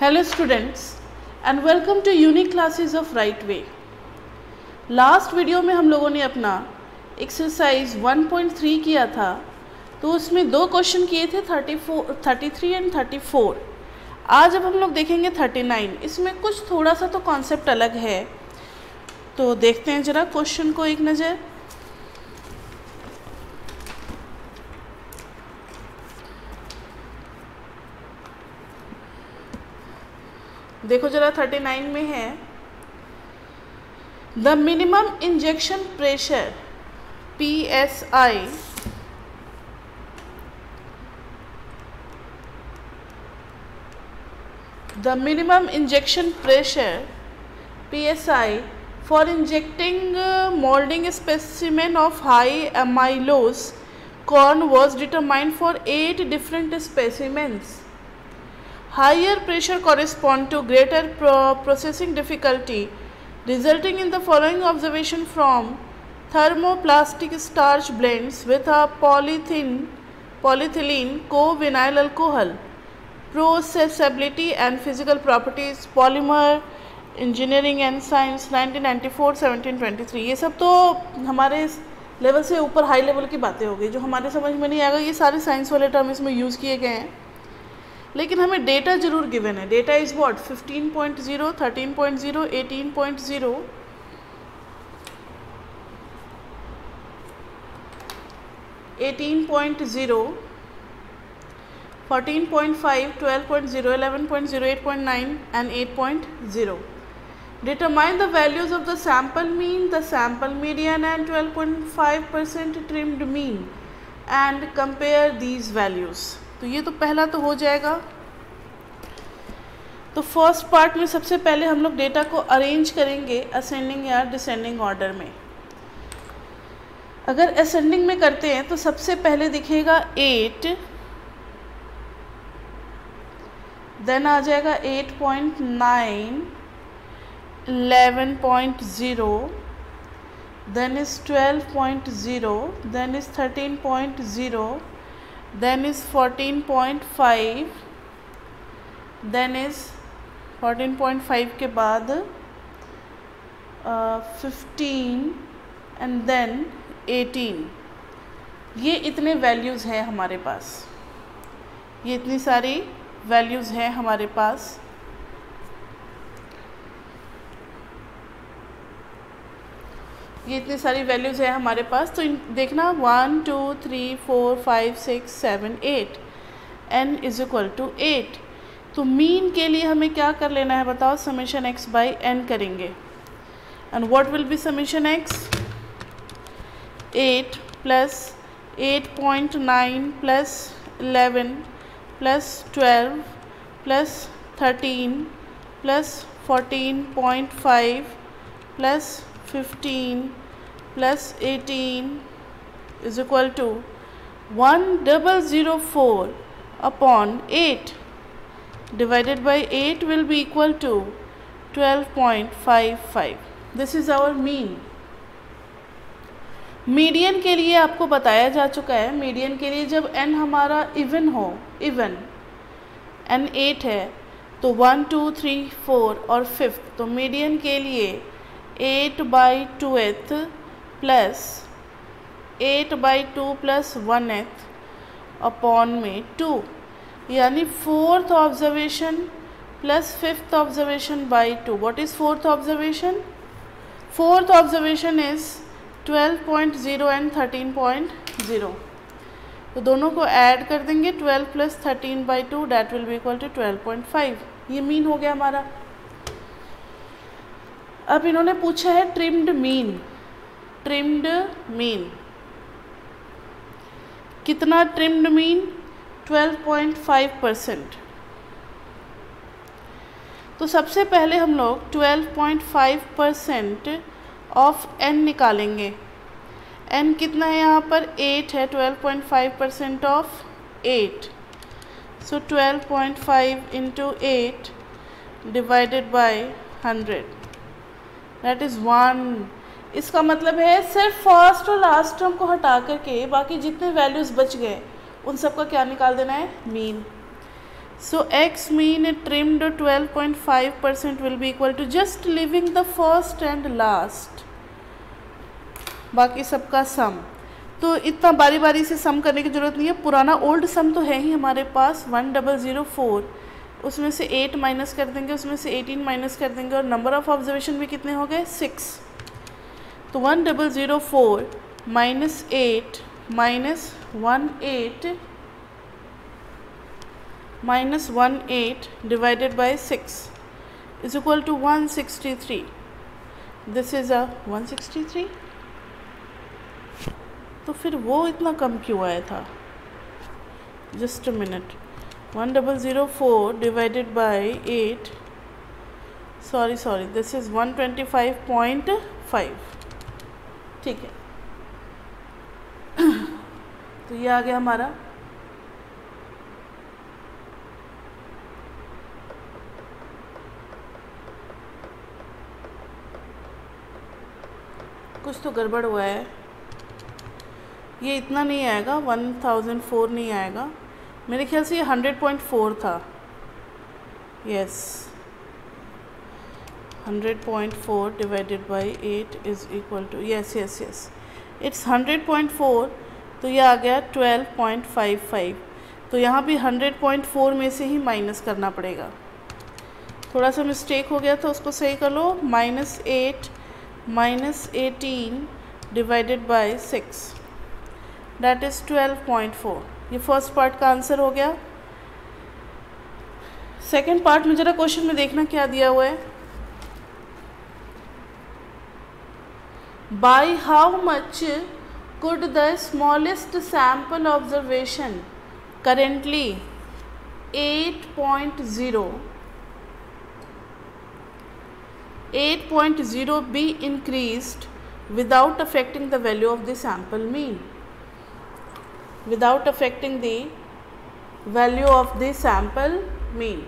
Hello students and welcome to unique classes of right way last video में हम लोगों ने अपना एक्सरसाइज 1.3 किया था तो उसमें दो क्वेश्चन किए थे 34 33 एंड 34 आज अब हम लोग देखेंगे 39 इसमें कुछ थोड़ा सा तो कॉन्सेप्ट अलग है तो देखते हैं ज़रा क्वेश्चन को एक नज़र. देखो जरा 39 में है। The minimum injection pressure P S I the minimum injection pressure P S I for injecting moulding specimen of high M amylose corn was determined for eight different specimens higher pressure correspond to greater pro processing difficulty resulting in the following observation from thermoplastic starch blends with a polythene polyethylene co-vinyl alcohol processability and physical properties polymer engineering and science 1994 1723 ये सब तो हमारे level से ऊपर high level की बातें हो गई जो हमारे समझ में नहीं आएगा ये सारे साइंस वाले टर्म इसमें यूज़ किए गए हैं लेकिन हमें डेटा ज़रूर गिवन है data is what 15.0 13.0 18.0 18.0 14.5, 12.0, 11.0, 8.9 and 8.0. Determine the values of the sample mean, the sample median and 12.5% trimmed mean and compare these values. तो ये तो पहला तो हो जाएगा। तो फ़र्स्ट पार्ट में सबसे पहले हम लोग डेटा को अरेंज करेंगे असेंडिंग या डिसेंडिंग ऑर्डर में। अगर असेंडिंग में करते हैं तो सबसे पहले दिखेगा एट देन आ जाएगा eight point nine eleven point zero then is twelve point zero then is thirteen point zero five then is fourteen point five के बाद फिफ्टीन एंड देन एटीन ये इतने वैल्यूज़ हैं हमारे पास। ये इतनी सारी वैल्यूज़ हैं हमारे पास। ये इतनी सारी वैल्यूज़ हैं हमारे पास तो देखना one two three four five six seven eight n is equal to eight तो मीन के लिए हमें क्या कर लेना है बताओ? समीशन एक्स बाई एन करेंगे। And what will be summation X eight plus eight point nine plus eleven plus 12 plus 13 plus 14.5 plus 15 plus 18 is equal to 1004 upon 8 divided by 8 will be equal to 12.55 this is our mean. Median के लिए आपको बताया जा चुका है। Median के लिए जब एन हमारा इवन हो इवन एन एट है तो वन टू थ्री फोर और फिफ्थ तो मीडियन के लिए eight by two th plus eight by two plus one th upon में टू यानी fourth observation plus fifth observation by two what is fourth observation fourth observation is 12.0 and 13.0 तो दोनों को add कर देंगे 12 plus thirteen by two that will be equal to 12.5 ये mean हो गया हमारा। अब इन्होंने पूछा है ट्रिम्ड मीन ट्रिम्ड मीन कितना ट्रिम्ड मीन 12.5 परसेंट तो सबसे पहले हम लोग 12.5 परसेंट ऑफ़ एन निकालेंगे। एन कितना है यहाँ पर? एट है twelve point five percent of eight so twelve point five into eight divided by hundred that is one इसका मतलब है सिर्फ़ फ़र्स्ट और लास्ट टर्म को हटा करके बाकी जितने वैल्यूज़ बच गए, उन सब का क्या निकाल देना है? Mean so, x mean trimmed 12.5 percent will be equal to just leaving the first and last बाकी सबका सम तो इतना बारी बारी से सम करने की ज़रूरत नहीं है। पुराना ओल्ड सम तो है ही हमारे पास वन डबल ज़ीरो फोर उसमें से एट माइनस कर देंगे, उसमें से एटीन माइनस कर देंगे और नंबर ऑफ़ ऑब्जर्वेशन भी कितने हो गए? सिक्स तो one double zero four minus eight minus one eight minus 1 8 divided by 6 is equal to 163 this is a 163 तो फिर वो इतना कम क्यों आया था? Just a minute one double zero four divided by eight. Sorry sorry this is one twenty five point five. ठीक है। तो ये आ गया हमारा। कुछ तो गड़बड़ हुआ है। ये इतना नहीं आएगा, वन थाउज़ेंड फोर नहीं आएगा। मेरे ख्याल से ये हंड्रेड पॉइंट फोर था। Yes. Hundred point four divided by eight is equal to yes yes yes it's hundred point four तो ये आ गया ट्वेल्व पॉइंट फाइव फाइव तो यहाँ भी हंड्रेड पॉइंट फोर में से ही माइनस करना पड़ेगा। थोड़ा सा मिस्टेक हो गया था उसको सही कर लो। Minus eight minus eighteen divided 18 divided by 6 that is 12.4 ये फ़र्स्ट पार्ट का आंसर हो गया। सेकेंड पार्ट में ज़रा क्वेश्चन में देखना क्या दिया हुआ है। by how much could the smallest sample observation currently 8.0 8.0 be increased without affecting the value of the sample mean? Without affecting the value of the sample mean.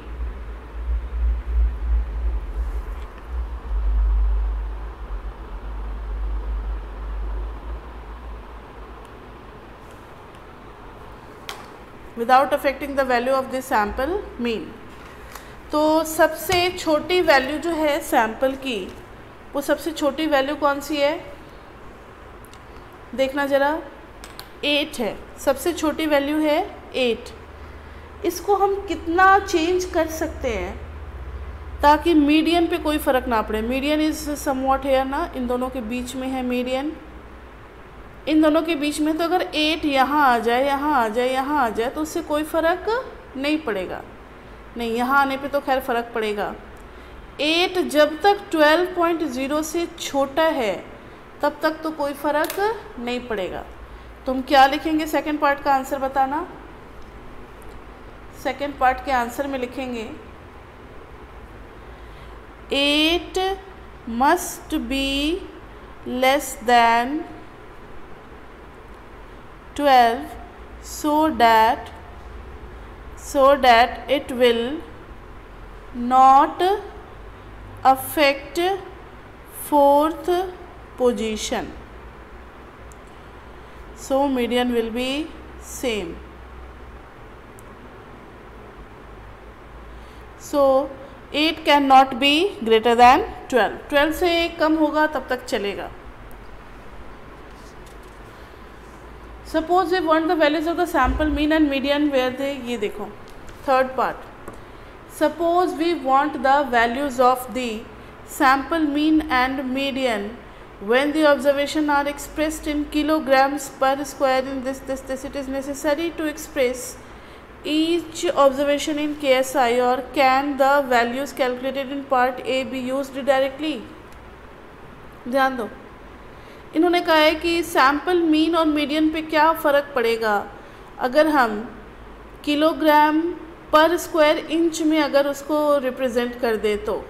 Without affecting the value of the sample mean तो सबसे छोटी value जो है sample की, वो सबसे छोटी value कौन सी है? देखना ज़रा एट है। सबसे छोटी वैल्यू है एट इसको हम कितना चेंज कर सकते हैं ताकि मीडियन पे कोई फ़र्क ना पड़े। मीडियन इज़ समवॉट है ना? इन दोनों के बीच में है मीडियन इन दोनों के बीच में तो अगर एट यहाँ आ जाए, यहाँ आ जाए, यहाँ आ जाए तो उससे कोई फ़र्क नहीं पड़ेगा। नहीं, यहाँ आने पे तो खैर फ़र्क पड़ेगा। एट जब तक ट्वेल्व पॉइंट ज़ीरो से छोटा है, तब तक तो कोई फ़र्क नहीं पड़ेगा। तुम क्या लिखेंगे सेकंड पार्ट का आंसर बताना? सेकंड पार्ट के आंसर में लिखेंगे eight must be less than twelve so that so that it will not affect fourth position so median will be same so 8 can not be greater than 12 12 से कम होगा तब तक चलेगा suppose we want the values of the sample mean and median where they ये देखो third part suppose we want the values of the sample mean and median when the observation are expressed in kilograms per square in this this this it is necessary to express each observation in K S I और can the values calculated in part A B use directly ध्यान दो। इन्होंने कहा है कि sample mean और median पे क्या फ़र्क पड़ेगा? अगर हम किलोग्राम पर स्क्वायर इंच में अगर उसको रिप्रेजेंट कर दे तो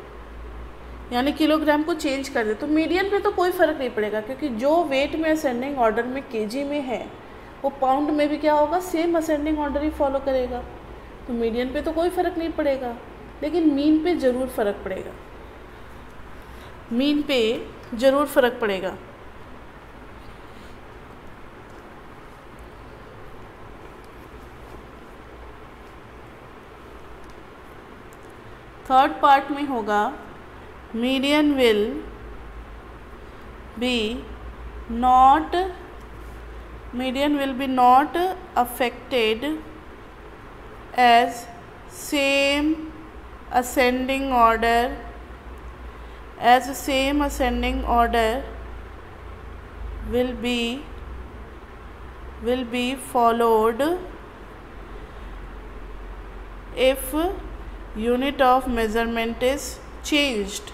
यानी किलोग्राम को चेंज कर दे तो मीडियन पे तो कोई फ़र्क नहीं पड़ेगा, क्योंकि जो वेट में असेंडिंग ऑर्डर में केजी में है, वो पाउंड में भी क्या होगा? सेम असेंडिंग ऑर्डर ही फॉलो करेगा। तो मीडियन पे तो कोई फ़र्क नहीं पड़ेगा, लेकिन मीन पे ज़रूर फ़र्क पड़ेगा। मीन पे ज़रूर फ़र्क पड़ेगा। थर्ड पार्ट में होगा median will be not median will be not affected as same ascending order as same ascending order will be will be followed if unit of measurement is changed.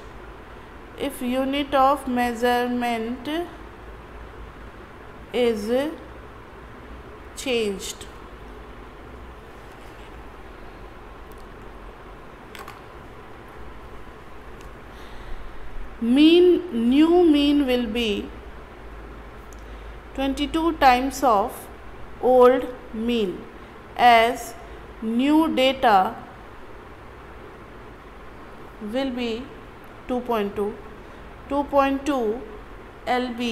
If unit of measurement is changed mean new mean will be 22 times of old mean as new data will be 2.2 2.2 lb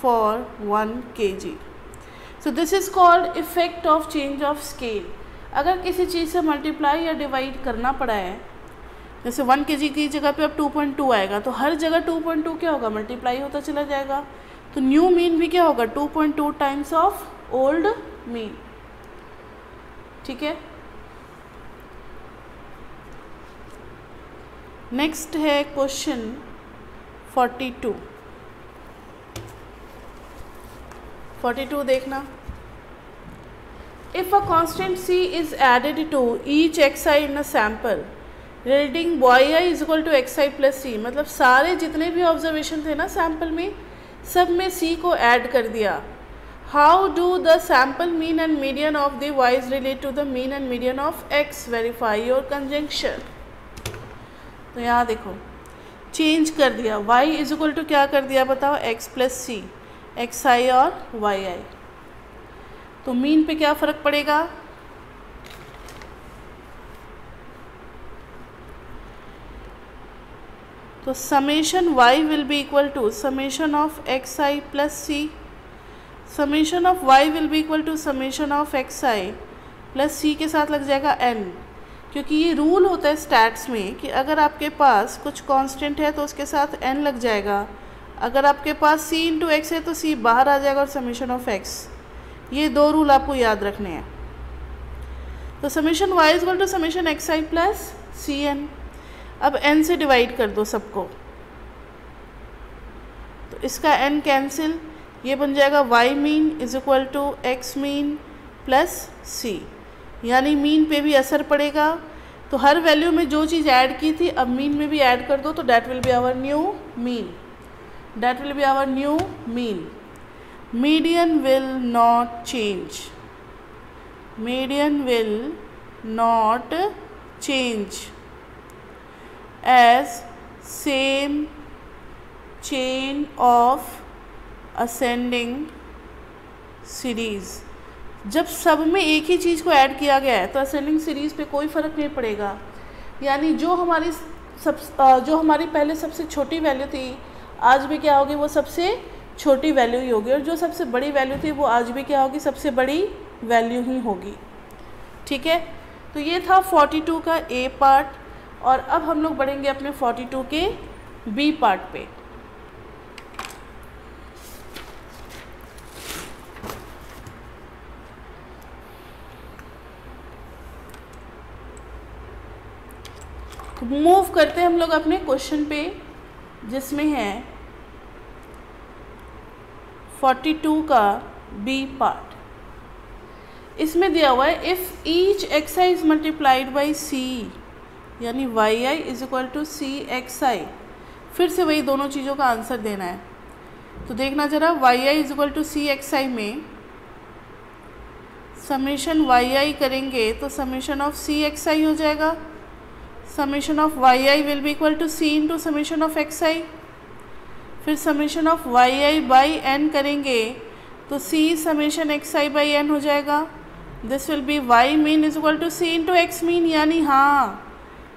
for 1 kg so, this is called effect of change of scale. अगर किसी चीज़ से multiply या divide करना पड़ा है, जैसे one के जी की जगह पे अब टू पॉइंट टू आएगा तो हर जगह टू पॉइंट टू क्या होगा? मल्टीप्लाई होता चला जाएगा। तो न्यू मीन भी क्या होगा? Two point two times of old mean ठीक है? नेक्स्ट है question forty two forty two देखना। If a constant C is added to each X I in a sample reading boy I is equal to X I plus C मतलब सारे जितने भी observation थे ना सैंपल में, सब में सी को ऐड कर दिया। How do the sample mean and median of the Y's relate to the mean and median of X verify your conjunction तो यहाँ देखो चेंज कर दिया। y इज़ इक्वल टू क्या कर दिया बताओ? x plus C X I और वाई आई तो मीन पे क्या फ़र्क पड़ेगा? तो summation y will be equal to summation of X I plus C summation of y will be equal to summation of X I plus C के साथ लग जाएगा n क्योंकि ये रूल होता है स्टैट्स में कि अगर आपके पास कुछ कांस्टेंट है तो उसके साथ एन लग जाएगा। अगर आपके पास सी इंटू एक्स है तो सी बाहर आ जाएगा और समीशन ऑफ़ एक्स ये दो रूल आपको याद रखने हैं। तो summation Y is to summation X I plus C N अब एन से डिवाइड कर दो सबको। तो इसका एन कैंसिल ये बन जाएगा Y mean is equal to X mean plus C यानी मीन पे भी असर पड़ेगा। तो हर वैल्यू में जो चीज़ ऐड की थी, अब मीन में भी ऐड कर दो तो that will be our new mean that will be our new mean median will not change median will not change as same chain of ascending series जब सब में एक ही चीज़ को ऐड किया गया है तो असेंडिंग सीरीज़ पे कोई फ़र्क नहीं पड़ेगा। यानी जो हमारी सब जो हमारी पहले सबसे छोटी वैल्यू थी, आज भी क्या होगी, वो सबसे छोटी वैल्यू ही होगी, और जो सबसे बड़ी वैल्यू थी, वो आज भी क्या होगी, सबसे बड़ी वैल्यू ही होगी। ठीक है? तो ये था 42 का ए पार्ट और अब हम लोग बढ़ेंगे अपने 42 के बी पार्ट पे। मूव करते हैं हम लोग अपने क्वेश्चन पे, जिसमें है 42 का बी पार्ट इसमें दिया हुआ है if each X I is multiplied by C यानी Y I is equal to C X I फिर से वही दोनों चीज़ों का आंसर देना है। तो देखना ज़रा Y I is equal to C X I में समेशन वाई आई करेंगे तो summation of C X I हो जाएगा। Summation of Y I will be equal to C into summation of X I फिर summation of Y I by N करेंगे तो C summation X I by N हो जाएगा। This will be Y mean is equal to C into X mean यानी हाँ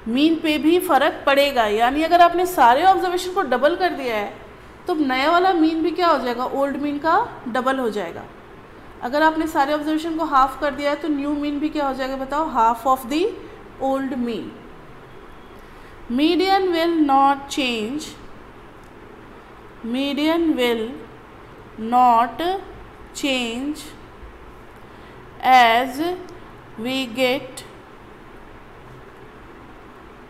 mean पे भी फ़र्क पड़ेगा। यानी अगर आपने सारे ऑब्जर्वेशन को डबल कर दिया है तो नया वाला मीन भी क्या हो जाएगा? ओल्ड मीन का डबल हो जाएगा। अगर आपने सारे ऑब्जर्वेशन को हाफ़ कर दिया है तो न्यू मीन भी क्या हो जाएगा बताओ? Half of the old mean median will not change. Median will not change as we get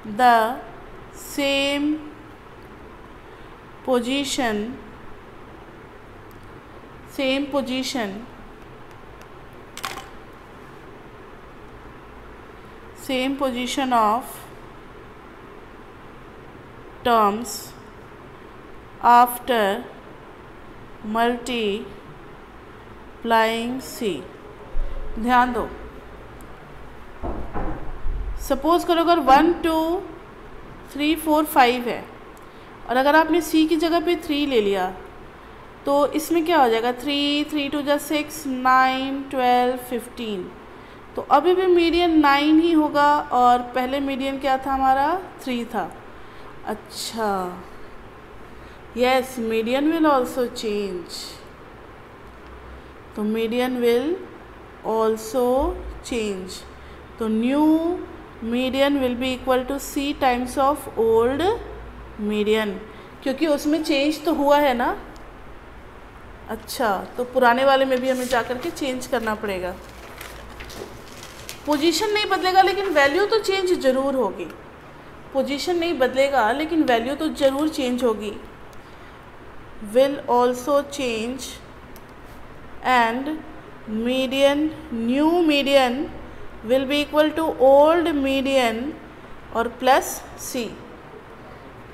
the same position same position same position of terms after multiplying c. ध्यान दो। सपोज़ करो अगर one two three four five है, और अगर आपने सी की जगह पे थ्री ले लिया तो इसमें क्या हो जाएगा? थ्री थ्री टू जा सिक्स नाइन ट्वेल्व फिफ्टीन तो अभी भी मीडियन नाइन ही होगा, और पहले मीडियन क्या था हमारा? थ्री था। अच्छा। Yes median will also change तो मीडियन विल ऑल्सो चेंज तो new median will be equal to C times of old median क्योंकि उसमें चेंज तो हुआ है ना? अच्छा तो पुराने वाले में भी हमें जा कर के चेंज करना पड़ेगा। पोजीशन नहीं बदलेगा, लेकिन वैल्यू तो चेंज ज़रूर होगी। पोजीशन नहीं बदलेगा, लेकिन वैल्यू तो ज़रूर चेंज होगी। Will also change and median new median will be equal to old median और प्लस सी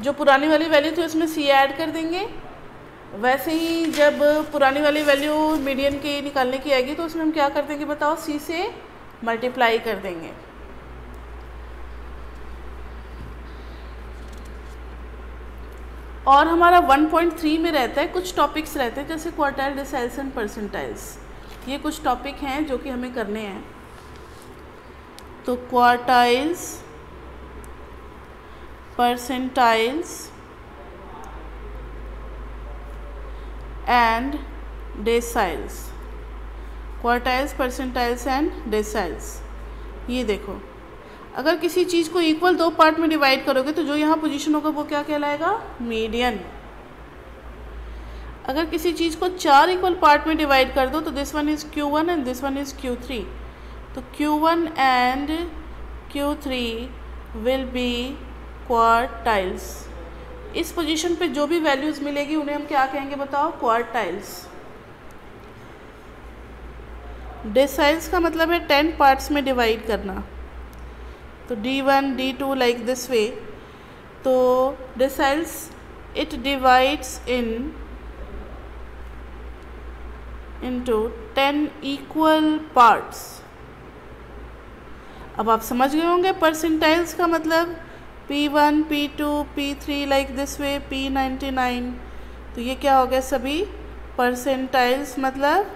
जो पुरानी वाली वैल्यू थी उसमें सी ऐड कर देंगे। वैसे ही जब पुरानी वाली वैल्यू मीडियन की निकालने की आएगी तो उसमें हम क्या कर देंगे बताओ? सी से मल्टीप्लाई कर देंगे। और हमारा 1.3 में रहता है, कुछ टॉपिक्स रहते हैं, जैसे क्वार्टाइल डिसाइल्स एंड परसेंटाइल्स ये कुछ टॉपिक हैं जो कि हमें करने हैं। तो quartiles percentiles and deciles quartiles percentiles and deciles ये देखो। अगर किसी चीज़ को इक्वल दो पार्ट में डिवाइड करोगे तो जो यहाँ पोजीशन होगा, वो क्या कहलाएगा? मीडियन अगर किसी चीज़ को चार इक्वल पार्ट में डिवाइड कर दो तो this one is Q one and this one is Q three तो Q one and Q three will be quartiles इस पोजीशन पे जो भी वैल्यूज़ मिलेगी, उन्हें हम क्या कहेंगे बताओ? क्वार्टाइल्स डेसाइल्स का मतलब है टेन पार्ट्स में डिवाइड करना। तो D one D two like this way तो deciles it divides in into ten equal parts अब आप समझ गए होंगे परसेंटाइल्स का मतलब P one P two P three like this way P ninety nine तो ये क्या हो गया सभी? परसेंटाइल्स मतलब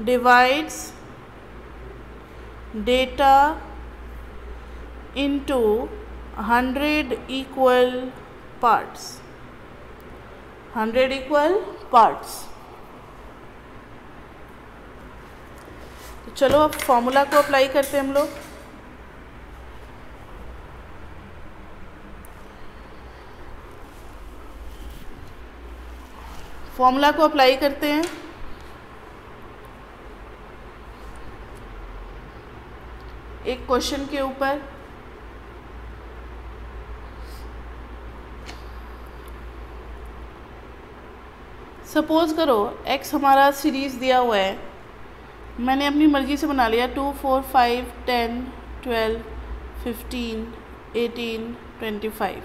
divides data into 100 equal parts. 100 equal parts. तो चलो अब फॉर्मूला को अप्लाई करते हैं हम लोग. फॉर्मूला को अप्लाई करते हैं. एक क्वेश्चन के ऊपर. सपोज़ करो एक्स हमारा सीरीज़ दिया हुआ है। मैंने अपनी मर्ज़ी से बना लिया two four five ten twelve fifteen eighteen twenty five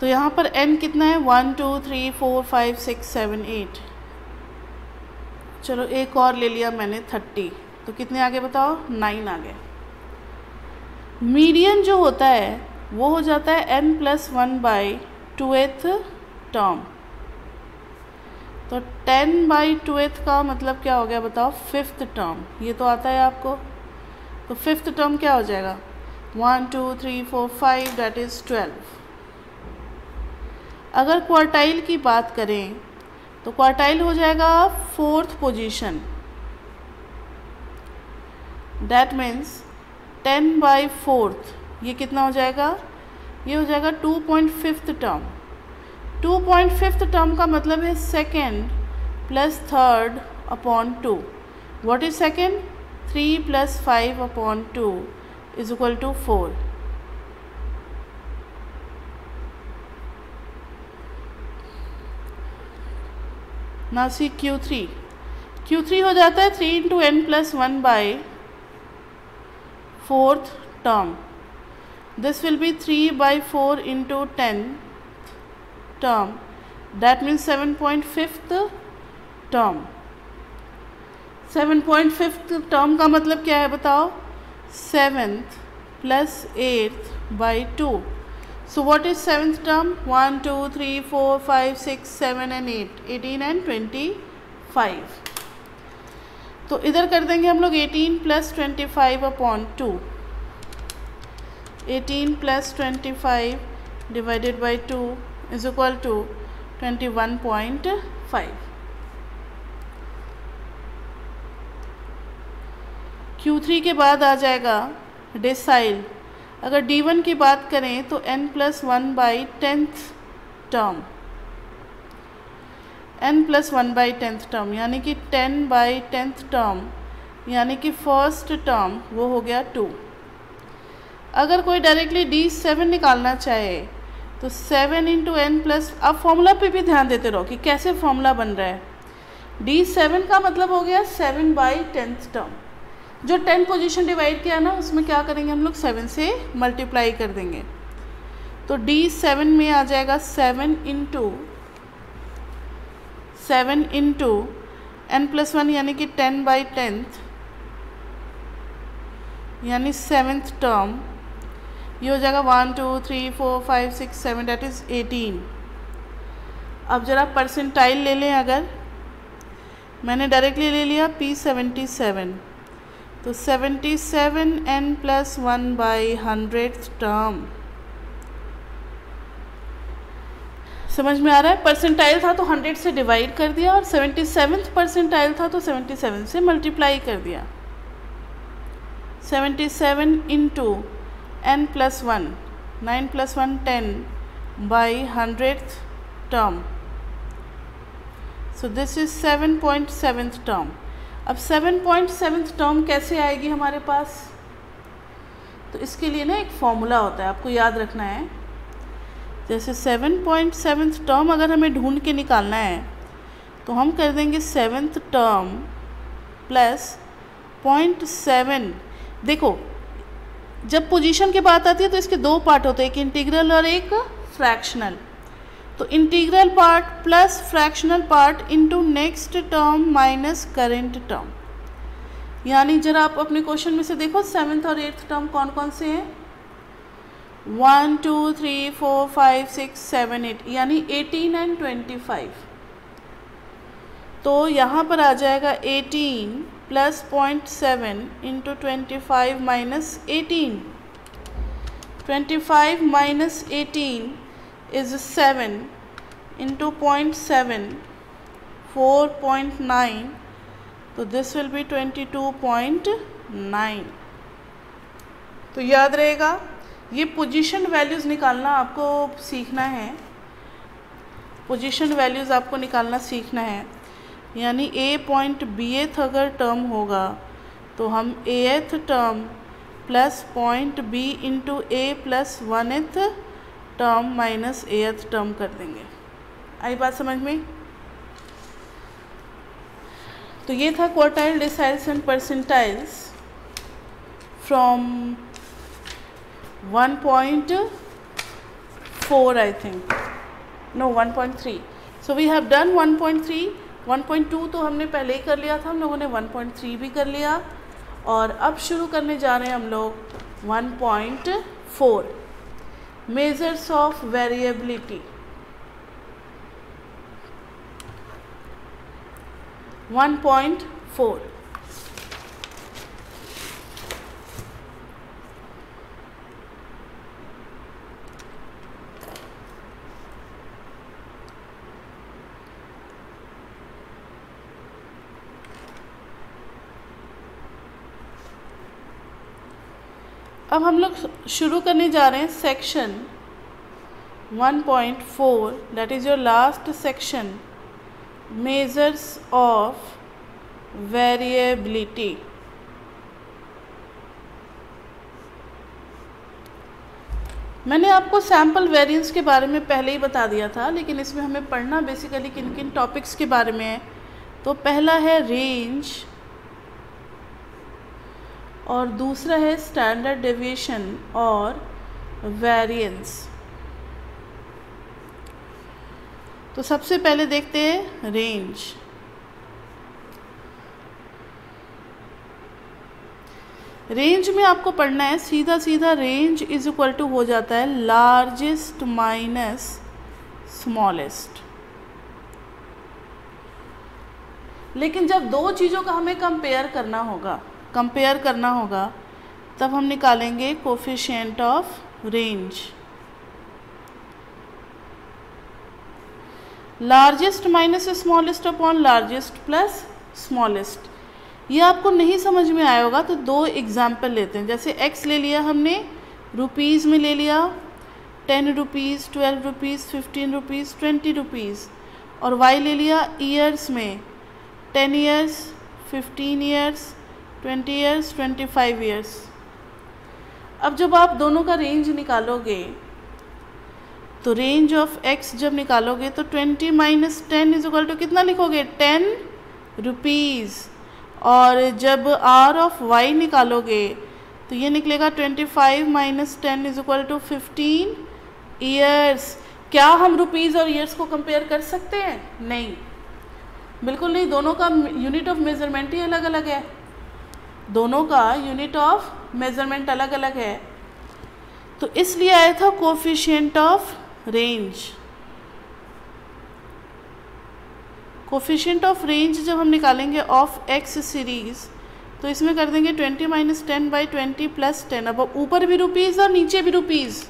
तो यहाँ पर एन कितना है? One two three four five six seven eight चलो, एक और ले लिया मैंने थर्टी तो कितने आगे बताओ? नाइन आगे। मीडियन जो होता है, वो हो जाता है n plus one by two eighth term तो टेन बाई ट्वेल्थ का मतलब क्या हो गया बताओ? Fifth term. ये तो आता है आपको। तो फिफ्थ टर्म क्या हो जाएगा? One, two, three, four, five that is twelve. अगर क्वार्टाइल की बात करें तो क्वार्टाइल हो जाएगा fourth position. That means ten by fourth, ये कितना हो जाएगा? ये हो जाएगा two point fifth term. Two point fifth term का मतलब है second plus third upon two what is second three plus five upon two is equal to four ना see Q three Q three हो जाता है three into n plus one by fourth term this will be 3 by 4 into 10 term. That means 7.5th term. 7.5th term का मतलब क्या है बताओ? Seventh plus eighth by two so what is seventh term? 1 2 3 4 5 6 7 and 8 18 and 25 तो इधर कर देंगे हम लोग 18 plus twenty five upon two eighteen plus twenty five divided by two one point five Q three के बाद आ जाएगा डिसाइल अगर डी वन की बात करें तो n plus one by tenth term n plus one by tenth term यानी कि टेन बाई टेंथ टर्म यानी कि फ़र्स्ट टर्म वो हो गया टू अगर कोई डायरेक्टली डी सेवन निकालना चाहे तो सेवन इंटू एन प्लस अब फॉर्मूला पे भी ध्यान देते रहो कि कैसे फॉर्मूला बन रहा है। डी सेवन का मतलब हो गया सेवन बाई टेंथ टर्म जो टेन पोजीशन डिवाइड किया ना, उसमें क्या करेंगे हम लोग? सेवन से मल्टीप्लाई कर देंगे। तो डी सेवन में आ जाएगा seven into seven into n plus one यानी कि टेन बाई टेंथ यानी सेवेंथ टर्म ये हो जाएगा one, two, three, four, five, six, seven that is eighteen. अब ज़रा परसेंटाइल ले लें अगर। मैंने डायरेक्टली ले लिया पी सेवेंटी सेवन तो seventy seven n plus one by hundred term समझ में आ रहा है? परसेंटाइल था तो हंड्रेड से डिवाइड कर दिया और सेवेंटी सेवन्थ परसेंटाइल था तो सेवेंटी सेवन से मल्टीप्लाई कर दिया। Seventy seven into n plus 1 9 plus 1 10 by hundredth term. So this is 7.7th term अब 7.7th टर्म कैसे आएगी हमारे पास? तो इसके लिए ना एक फॉर्मूला होता है, आपको याद रखना है। जैसे 7.7th टर्म अगर हमें ढूंढ के निकालना है तो हम कर देंगे seventh term plus point seven देखो जब पोजीशन की बात आती है तो इसके दो पार्ट होते हैं, एक इंटीग्रल और एक फ्रैक्शनल तो integral part plus fractional part into next term minus current term यानी जरा आप अपने क्वेश्चन में से देखो सेवेंथ और एट्थ टर्म कौन कौन से हैं? One two three four five six seven eight यानी एटीन एंड ट्वेंटी फाइव तो यहाँ पर आ जाएगा eighteen plus point seven into twenty five minus eighteen twenty five minus eighteen is seven into point seven four point nine तो this will be twenty two point nine तो याद रहेगा, ये पोजीशन वैल्यूज़ निकालना आपको सीखना है। पोजीशन वैल्यूज़ आपको निकालना सीखना है। यानी ए पॉइंट बी एथ अगर टर्म होगा तो हम a eighth term plus point b into a plus one eighth term minus a eighth term कर देंगे। आई बात समझ में? तो ये था quartile deciles and percentiles from one point four I think no one point three so we have done one point three 1.2 तो हमने पहले ही कर लिया था, हम लोगों ने 1.3 भी कर लिया। और अब शुरू करने जा रहे हैं हम लोग 1.4 मेजर्स ऑफ़ वेरिएबिलिटी 1.4 अब हम लोग शुरू करने जा रहे हैं section 1.4 that is your last section measures of variability मैंने आपको सैंपल वेरिएंस के बारे में पहले ही बता दिया था, लेकिन इसमें हमें पढ़ना बेसिकली किन किन टॉपिक्स के बारे में है। तो पहला है रेंज और दूसरा है स्टैंडर्ड डेविएशन और वेरिएंस तो सबसे पहले देखते हैं रेंज रेंज में आपको पढ़ना है सीधा सीधा रेंज इज़ इक्वल टू हो जाता है लार्जेस्ट माइनस स्मॉलेस्ट लेकिन जब दो चीज़ों का हमें कंपेयर करना होगा कंपेयर करना होगा, तब हम निकालेंगे coefficient of range largest minus smallest upon largest plus smallest ये आपको नहीं समझ में आया होगा तो दो एग्ज़ाम्पल लेते हैं। जैसे एक्स ले लिया हमने रुपीज़ में ले लिया ten rupees twelve rupees fifteen rupees twenty rupees और वाई ले लिया ईयर्स में ten years fifteen years twenty years twenty five years अब जब आप दोनों का रेंज निकालोगे तो रेंज ऑफ़ एक्स जब निकालोगे तो twenty minus ten is equal to कितना लिखोगे? टेन रुपीज़ और जब आर ऑफ़ वाई निकालोगे तो ये निकलेगा twenty five minus ten is equal to fifteen years क्या हम रुपीज़ और ईयर्स को कंपेयर कर सकते हैं? नहीं. बिल्कुल नहीं, दोनों का यूनिट ऑफ़ मेज़रमेंट ही अलग अलग है. दोनों का यूनिट ऑफ़ मेज़रमेंट अलग अलग है। तो इसलिए आया था coefficient of range coefficient of range जब हम निकालेंगे ऑफ़ एक्स सीरीज़ तो इसमें कर देंगे twenty minus ten by twenty plus ten अब ऊपर भी रुपीज़ और नीचे भी रुपीज़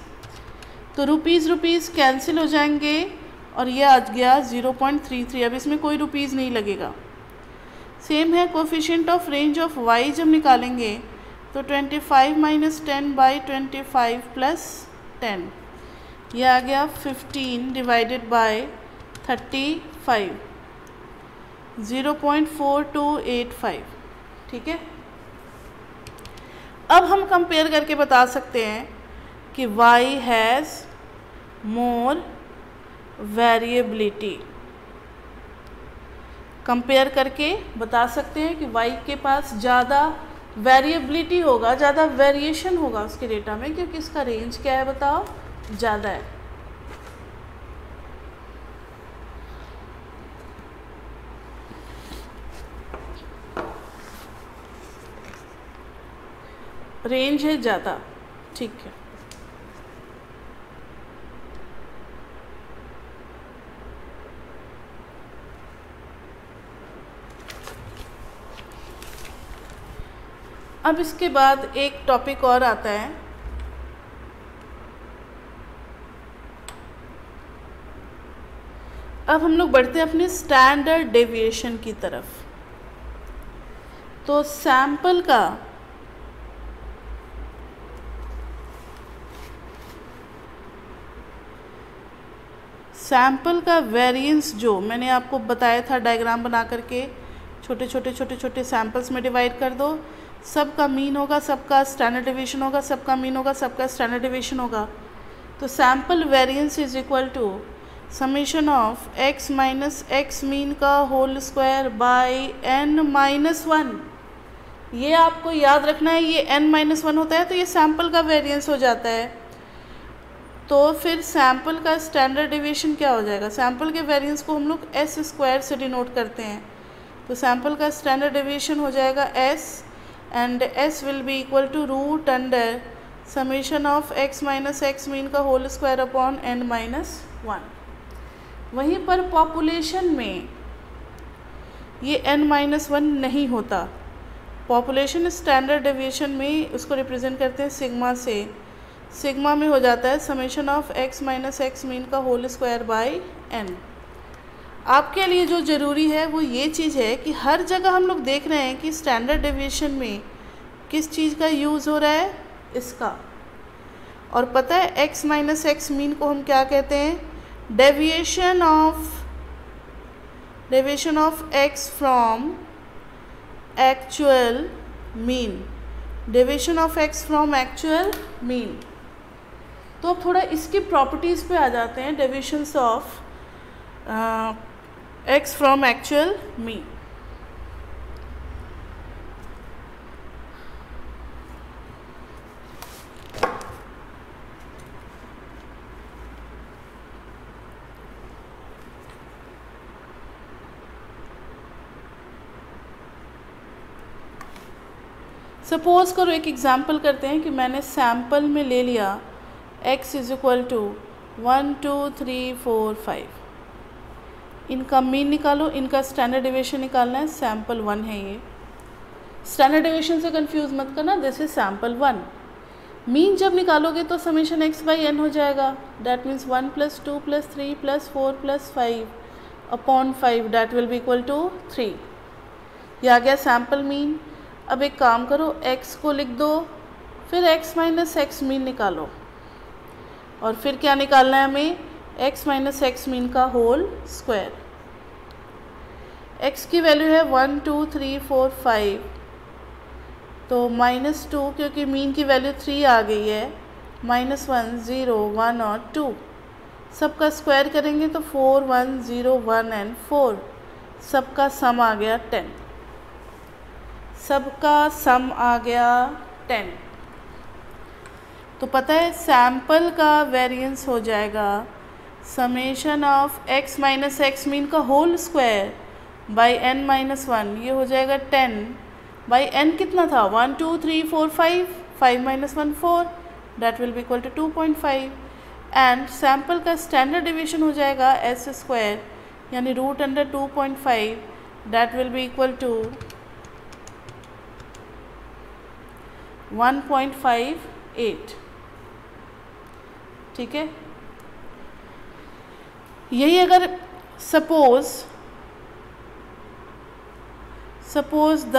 तो रुपीज़ रुपीज़ कैंसिल हो जाएँगे और ये आ गया ज़ीरो पॉइंट थ्री थ्री अब इसमें कोई रुपीज़ नहीं लगेगा। सेम है coefficient of range of y जब निकालेंगे तो 25 five minus ten by twenty five plus ten यह आ गया 15 divided by 35 zero point four two eight five ठीक है? अब हम कंपेयर करके बता सकते हैं कि y has more variability compare करके बता सकते हैं कि वाई के पास ज़्यादा वेरिएबिलिटी होगा, ज़्यादा वेरिएशन होगा उसके डेटा में, क्योंकि इसका रेंज क्या है बताओ? ज़्यादा है। रेंज है ज़्यादा, ठीक है। अब इसके बाद एक टॉपिक और आता है। अब हम लोग बढ़ते हैं अपने स्टैंडर्ड डेविएशन की तरफ़। तो सैंपल का सैंपल का वेरिएंस जो मैंने आपको बताया था डायग्राम बना करके छोटे छोटे छोटे छोटे सैंपल्स में डिवाइड कर दो। सबका मीन होगा, सबका स्टैंडर्ड डिवीज़न होगा, सबका मीन होगा, सबका स्टैंडर्ड डिवीज़न होगा। तो sample variance is equal to summation of x minus x mean का whole square by n minus one ये आपको याद रखना है, ये एन माइनस वन होता है तो ये सैंपल का वेरिएंस हो जाता है। तो फिर सैंपल का स्टैंडर्ड डिवीज़न क्या हो जाएगा? सैंपल के वेरिएंस को हम लोग एस स्क्वायर से डिनोट करते हैं। तो सैंपल का स्टैंडर्ड डिवीज़न हो जाएगा s and s will be equal to root under summation of x minus x mean का whole square upon n minus one वहीं पर पॉपुलेशन में ये n माइनस वन नहीं होता. पॉपुलेशन स्टैंडर्ड डेविएशन में उसको रिप्रेजेंट करते हैं सिग्मा से. सिग्मा में हो जाता है summation of x minus x mean का होल स्क्वायर बाई एन आपके लिए जो ज़रूरी है वो ये चीज़ है कि हर जगह हम लोग देख रहे हैं कि स्टैंडर्ड डेविएशन में किस चीज़ का यूज़ हो रहा है, इसका। और पता है x माइनस एक्स मीन को हम क्या कहते हैं? Deviation of deviation of x from actual mean deviation of x from actual mean तो अब थोड़ा इसकी प्रॉपर्टीज़ पे आ जाते हैं deviations of x from actual mean suppose करो एक एग्ज़ाम्पल करते हैं कि मैंने सैंपल में ले लिया x is equal to one two three four five इनका मीन निकालो, इनका स्टैंडर्ड डिविएशन निकालना है सैंपल वन है ये। स्टैंडर्ड डिविएशन से कंफ्यूज मत करना this is sample one mean जब निकालोगे तो समीशन एक्स बाई एन हो जाएगा। That means one plus two plus three plus four plus five upon five that will be equal to three ये आ गया सैंपल मीन अब एक काम करो, x को लिख दो, फिर x माइनस एक्स मीन निकालो। और फिर क्या निकालना है हमें? X माइनस एक्स मीन का होल स्क्वायर एक्स की वैल्यू है one two three four five तो माइनस टू क्योंकि मीन की वैल्यू थ्री आ गई है माइनस वन ज़ीरो वन और टू सबका स्क्वायर करेंगे तो four one zero one and four सबका सम आ गया टेन सबका सम आ गया टेन तो पता है सैंपल का वेरिएंस हो जाएगा summation of x minus x mean का whole square by n minus one ये हो जाएगा टेन बाई एन कितना था? One two three four five five minus one four that will be equal to two point five and sample का standard division हो जाएगा s square यानी root under two point five that will be equal to 1.58 ठीक है? यही अगर suppose suppose the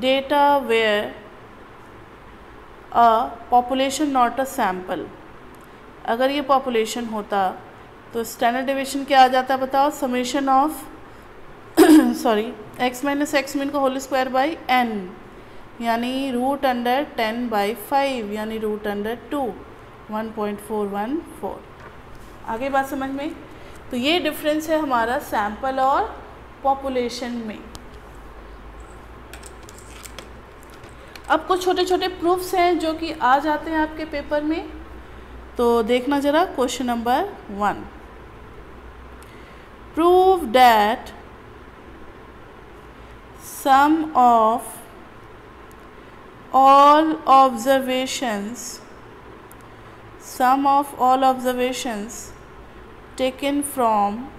data were a population not a sample अगर ये पॉपुलेशन होता तो स्टैंडर्ड डिविजन क्या आ जाता बताओ? Summation of sorry x minus x mean का होल स्क्वायर बाई एन यानी root under ten by five यानी root under two one point four one four आगे बात समझ में? तो ये डिफरेंस है हमारा सैंपल और पॉपुलेशन में। अब कुछ छोटे छोटे प्रूफ्स हैं जो कि आ जाते हैं आपके पेपर में। तो देखना ज़रा question number one prove that sum of all observations sum of all observations taken from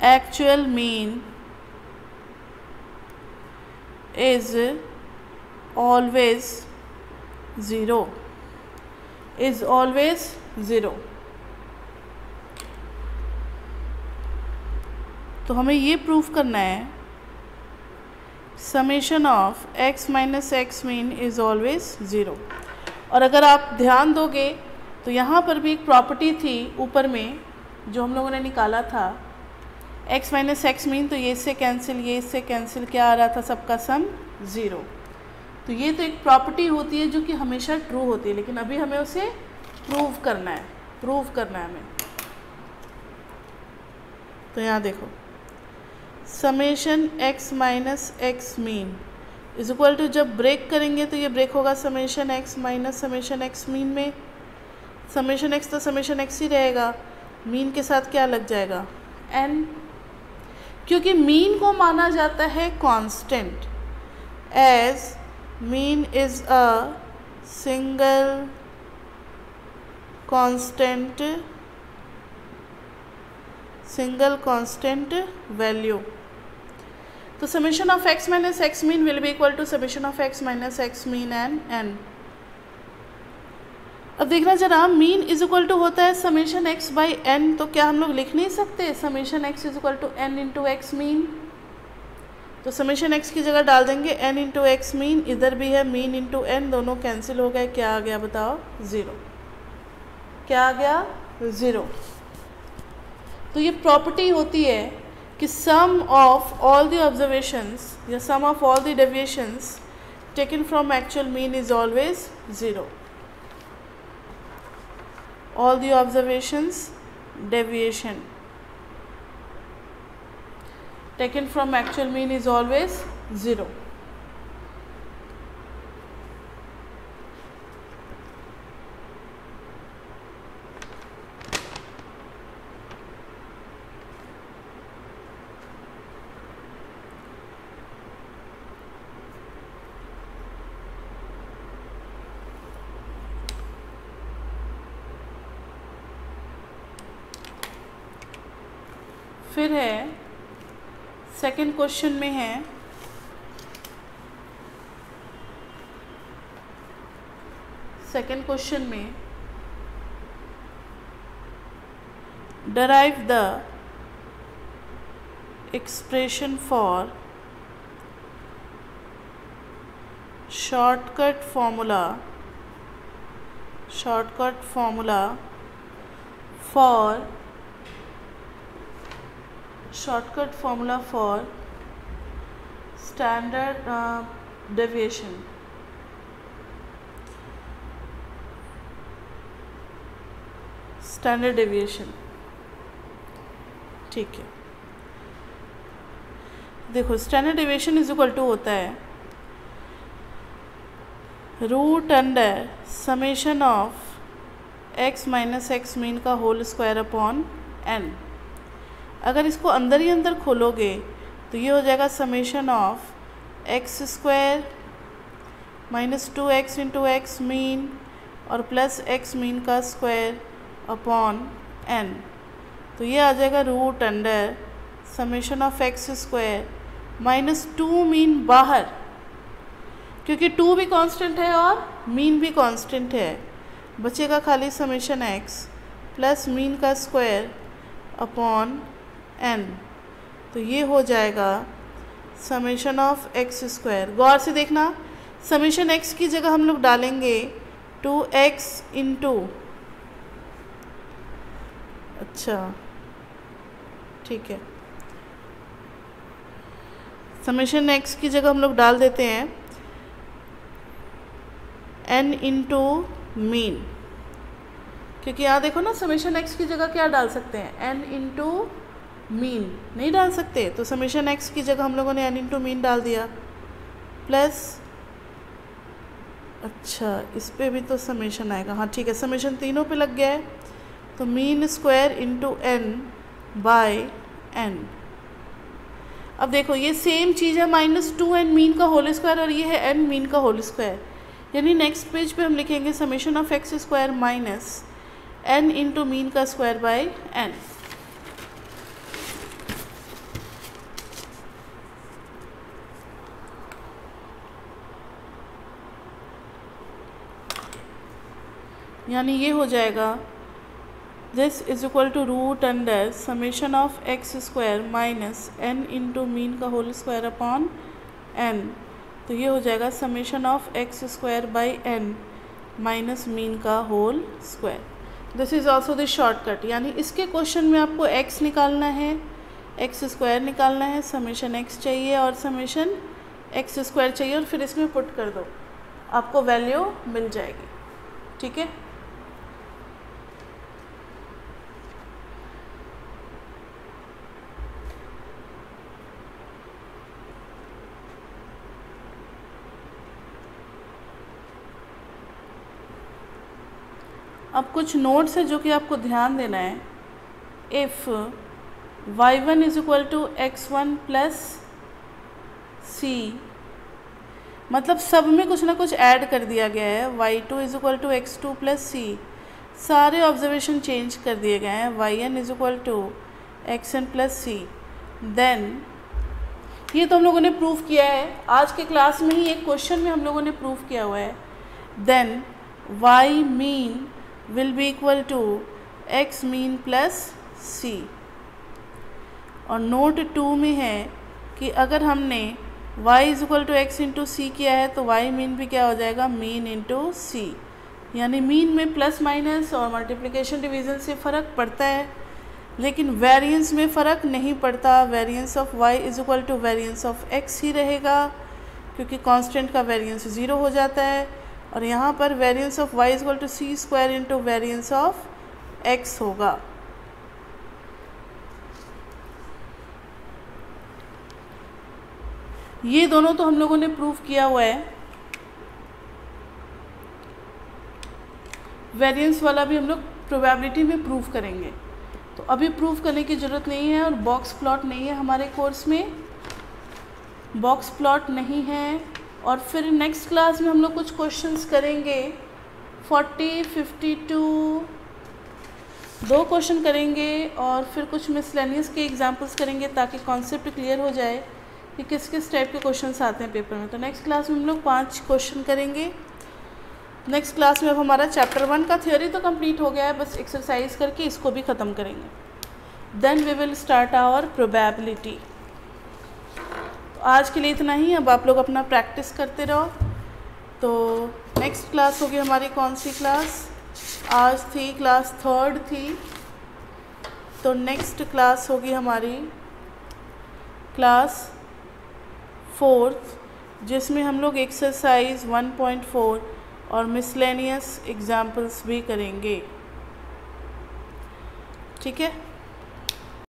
actual mean is always 0 is always 0 तो हमें ये प्रूफ करना है summation of x minus x mean is always zero और अगर आप ध्यान दोगे तो यहाँ पर भी एक प्रॉपर्टी थी ऊपर में, जो हम लोगों ने निकाला था। X माइनस एक्स मीन तो ये इससे कैंसिल ये इससे कैंसिल क्या आ रहा था? सबका सम ज़ीरो तो ये तो एक प्रॉपर्टी होती है जो कि हमेशा ट्रू होती है, लेकिन अभी हमें उसे प्रूव करना है प्रूव करना है हमें। तो यहाँ देखो। Summation x minus x mean is equal to जब ब्रेक करेंगे तो ये ब्रेक होगा summation x minus summation x mean में। समेशन एक्स तो समेशन एक्स ही रहेगा। मीन के साथ क्या लग जाएगा? एन क्योंकि मीन को माना जाता है constant as mean is a single constant single constant value तो summation of x minus x mean will be equal to summation of x minus x mean and n अब देखना जरा मीन इज़ इक्वल टू होता है summation x by N तो क्या हम लोग लिख नहीं सकते? Summation x is equal to n into x mean तो समीशन एक्स की जगह डाल देंगे एन इंटू एक्स मीन इधर भी है मीन इंटू एन दोनों कैंसिल हो गए, क्या आ गया बताओ? ज़ीरो क्या आ गया? ज़ीरो तो ये प्रॉपर्टी होती है कि sum of all the observations या sum of all the deviations taken from actual mean is always zero all the observations deviation. Taken from actual mean is always 0 second question में है। Second question में derive the expression for shortcut formula shortcut formula for shortcut formula for standard uh, deviation. Standard deviation. ठीक है। देखो standard deviation is equal to होता है root under summation of x minus x mean का whole square upon n अगर इसको अंदर ही अंदर खोलोगे तो ये हो जाएगा summation of x square minus two x into x mean और प्लस एक्स मीन का स्क्वायर अपॉन एन तो ये आ जाएगा root under summation of x square minus two mean बाहर. क्योंकि टू भी कांस्टेंट है और मीन भी कांस्टेंट है. बचेगा खाली समेशन एक्स प्लस मीन का स्क्वायर अपॉन एन तो ये हो जाएगा समेशन ऑफ़ एक्स स्क्वायर गौर से देखना समेशन एक्स की जगह हम लोग डालेंगे टू एक्स इंटू अच्छा ठीक है। समेशन एक्स की जगह हम लोग डाल देते हैं एन इंटू मीन क्योंकि यहाँ देखो ना समेशन एक्स की जगह क्या डाल सकते हैं? एन इंटू मीन नहीं डाल सकते। तो समीशन एक्स की जगह हम लोगों ने एन इंटू मीन डाल दिया। प्लस अच्छा इस पर भी तो समीशन आएगा। हाँ ठीक है समीशन तीनों पे लग गया है। तो mean square into n by n अब देखो, ये सेम चीज़ है माइनस टू एन मीन का होल स्क्वायर और ये है एन मीन का होल स्क्वायर यानी नेक्स्ट पेज पे हम लिखेंगे summation of x square minus n into mean का स्क्वायर बाय एन यानी ये हो जाएगा this is equal to root under summation of x square minus n into mean का होल स्क्वायर अपॉन एन तो ये हो जाएगा summation of x square by n minus mean का whole square this is also this shortcut यानी इसके question में आपको एक्स निकालना है एक्स स्क्वायर निकालना है समेशन एक्स चाहिए और समेशन एक्स स्क्वायर चाहिए और फिर इसमें पुट कर दो। आपको वैल्यू मिल जाएगी। ठीक है? अब कुछ नोट्स है जो कि आपको ध्यान देना है। If y one is equal to x one plus c मतलब सब में कुछ ना कुछ ऐड कर दिया गया है। Y two is equal to x two plus c सारे ऑब्जर्वेशन चेंज कर दिए गए हैं। Y n is equal to x n plus c then ये तो हम लोगों ने प्रूव किया है। आज के क्लास में ही एक क्वेश्चन में हम लोगों ने प्रूव किया हुआ है। Then y mean will be equal to x mean plus c. और नोट टू में है कि अगर हमने y is equal to x into c किया है तो y मीन भी क्या हो जाएगा? मीन इंटू सी यानी मीन में प्लस माइनस और मल्टीप्लिकेशन डिवीज़न से फ़र्क पड़ता है, लेकिन वेरिएंस में फ़र्क नहीं पड़ता। Variance of y is equal to variance of x ही रहेगा, क्योंकि कांस्टेंट का वेरिएंस ज़ीरो हो जाता है। और यहाँ पर variance of y is to c square into variance of x होगा। ये दोनों तो हम लोगों ने प्रूव किया हुआ है। वेरिएंस वाला भी हम लोग प्रोबेबिलिटी में प्रूव करेंगे। तो अभी प्रूव करने की ज़रूरत नहीं है और बॉक्स प्लॉट नहीं है हमारे कोर्स में। बॉक्स प्लॉट नहीं है। और फिर नेक्स्ट क्लास में हम लोग कुछ क्वेश्चंस करेंगे। फोर्टी फिफ्टी टू दो क्वेश्चन करेंगे और फिर कुछ मिसलेनियस के एग्जांपल्स करेंगे ताकि कॉन्सेप्ट क्लियर हो जाए कि किस किस टाइप के क्वेश्चन आते हैं पेपर में। तो नेक्स्ट क्लास में हम लोग पाँच क्वेश्चन करेंगे। नेक्स्ट क्लास में अब हमारा चैप्टर वन का थियोरी तो कंप्लीट हो गया है, बस एक्सरसाइज करके इसको भी ख़त्म करेंगे। Then we will start our probability आज के लिए इतना ही। अब आप लोग अपना प्रैक्टिस करते रहो। तो नेक्स्ट क्लास होगी हमारी कौन सी क्लास आज थी क्लास थर्ड थी। तो नेक्स्ट क्लास होगी हमारी क्लास फोर्थ जिसमें हम लोग एक्सरसाइज 1.4 और मिसलेनियस एग्जाम्पल्स भी करेंगे। ठीक है?